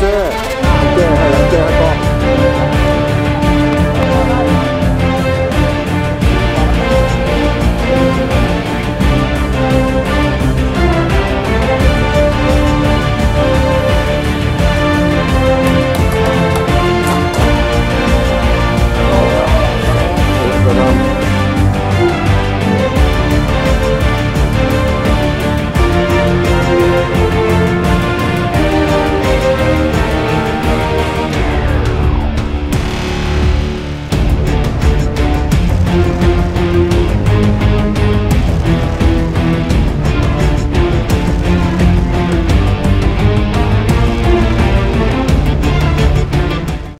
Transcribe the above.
对对对。对